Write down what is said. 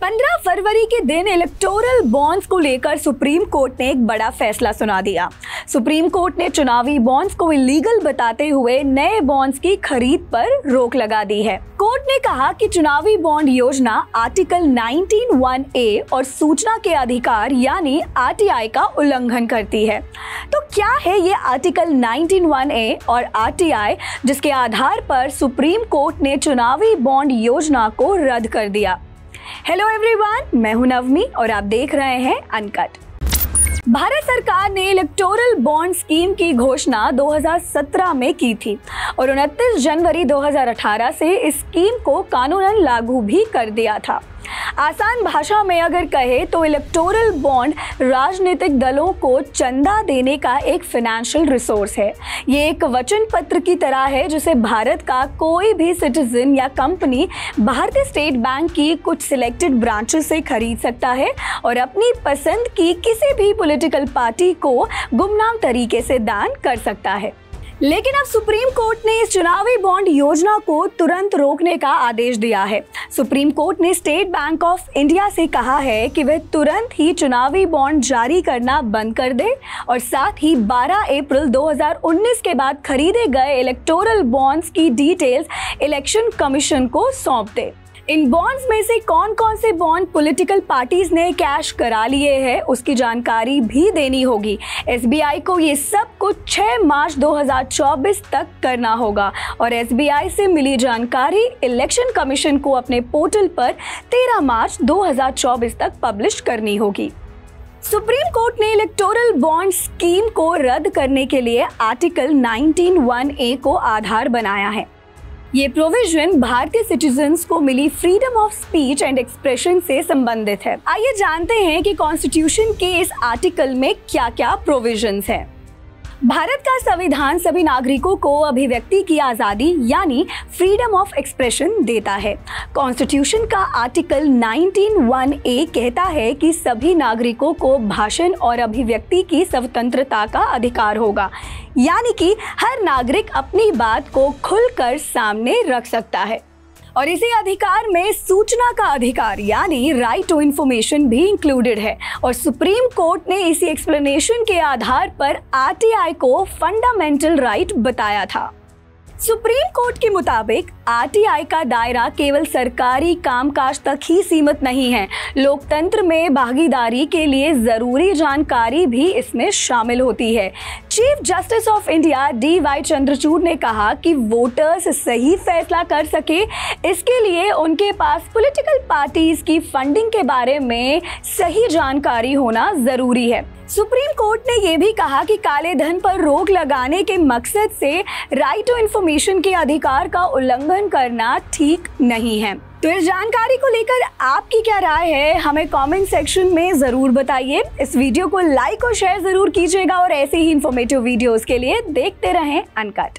पंद्रह फरवरी के दिन इलेक्टोरल बॉन्ड्स को लेकर सुप्रीम कोर्ट ने एक बड़ा फैसला सुना दिया। सुप्रीम कोर्ट ने चुनावी बॉन्ड्स को इलीगल बताते हुए नए बॉन्ड्स की खरीद पर रोक लगा दी है। कोर्ट ने कहा कि चुनावी बॉन्ड योजना आर्टिकल 19 ए और सूचना के अधिकार यानी आरटीआई का उल्लंघन करती है। तो क्या है ये आर्टिकल 19 ए और आरटीआई जिसके आधार पर सुप्रीम कोर्ट ने चुनावी बॉन्ड योजना को रद्द कर दिया? हेलो एवरीवन मैं हूँ नवमी और आप देख रहे हैं अनकट भारत सरकार ने इलेक्टोरल बॉन्ड स्कीम की घोषणा 2017 में की थी और 29 जनवरी 2018 से इस स्कीम को कानूनन लागू भी कर दिया था। आसान भाषा में अगर कहे तो इलेक्टोरल बॉन्ड राजनीतिक दलों को चंदा देने का एक फाइनेंशियल रिसोर्स है। ये एक वचन पत्र की तरह है, जिसे भारत का कोई भी सिटीजन या कंपनी भारतीय स्टेट बैंक की कुछ सिलेक्टेड ब्रांचेस से खरीद सकता है और अपनी पसंद की किसी भी पॉलिटिकल पार्टी को गुमनाम तरीके से दान कर सकता है। लेकिन अब सुप्रीम कोर्ट ने इस चुनावी बॉन्ड योजना को तुरंत रोकने का आदेश दिया है। सुप्रीम कोर्ट ने स्टेट बैंक ऑफ़ इंडिया से कहा है कि वह तुरंत ही चुनावी बॉन्ड जारी करना बंद कर दे और साथ ही 12 अप्रैल 2019 के बाद खरीदे गए इलेक्टोरल बॉन्ड्स की डिटेल्स इलेक्शन कमीशन को सौंप दे। इन बॉन्ड्स में से कौन कौन से बॉन्ड पॉलिटिकल पार्टीज़ ने कैश करा लिए हैं, उसकी जानकारी भी देनी होगी। एसबीआई को ये सब कुछ 6 मार्च 2024 तक करना होगा और एसबीआई से मिली जानकारी इलेक्शन कमीशन को अपने पोर्टल पर 13 मार्च 2024 तक पब्लिश करनी होगी। सुप्रीम कोर्ट ने इलेक्टोरल बॉन्ड स्कीम को रद्द करने के लिए आर्टिकल 19 ए को आधार बनाया है। ये प्रोविज़न भारतीय सिटीजन्स को मिली freedom of speech and expression से संबंधित है आइए जानते हैं कि कॉन्स्टिट्यूशन के इस आर्टिकल में क्या क्या प्रोविज़न हैं। भारत का संविधान सभी नागरिकों को अभिव्यक्ति की आज़ादी यानी फ्रीडम ऑफ़ एक्सप्रेशन देता है। कॉन्स्टिट्यूशन का आर्टिकल 19 ए कहता है कि सभी नागरिकों को भाषण और अभिव्यक्ति की स्वतंत्रता का अधिकार होगा। यानी कि हर नागरिक अपनी बात को खुलकर सामने रख सकता है। और इसी अधिकार में सूचना का अधिकार, यानी राइट टू इंफॉर्मेशन भी इंक्लूडेड है। और सुप्रीम कोर्ट ने इसी एक्सप्लेनेशन के आधार पर आरटीआई को फंडामेंटल राइट बताया था। सुप्रीम कोर्ट के मुताबिक आरटीआई का दायरा केवल सरकारी कामकाज तक ही सीमित नहीं है। लोकतंत्र में भागीदारी के लिए ज़रूरी जानकारी भी इसमें शामिल होती है। Chief justice of India D Y Chandrachud ने कहा कि वोटर्स सही फैसला कर सके, इसके लिए उनके पास पॉलिटिकल पार्टीज़ की फंडिंग के बारे में सही जानकारी होना ज़रूरी है। सुप्रीम कोर्ट ने यह भी कहा कि काले धन पर रोक लगाने के मकसद से राइट टू इंफॉर्मेशन के अधिकार का उल्लंघन करना ठीक नहीं है। तो इस जानकारी को लेकर आपकी क्या राय है, हमें कमेंट सेक्शन में ज़रूर बताइए। इस वीडियो को लाइक और शेयर ज़रूर कीजिएगा और ऐसे ही इंफॉर्मेटिव वीडियोस के लिए देखते रहें अनकट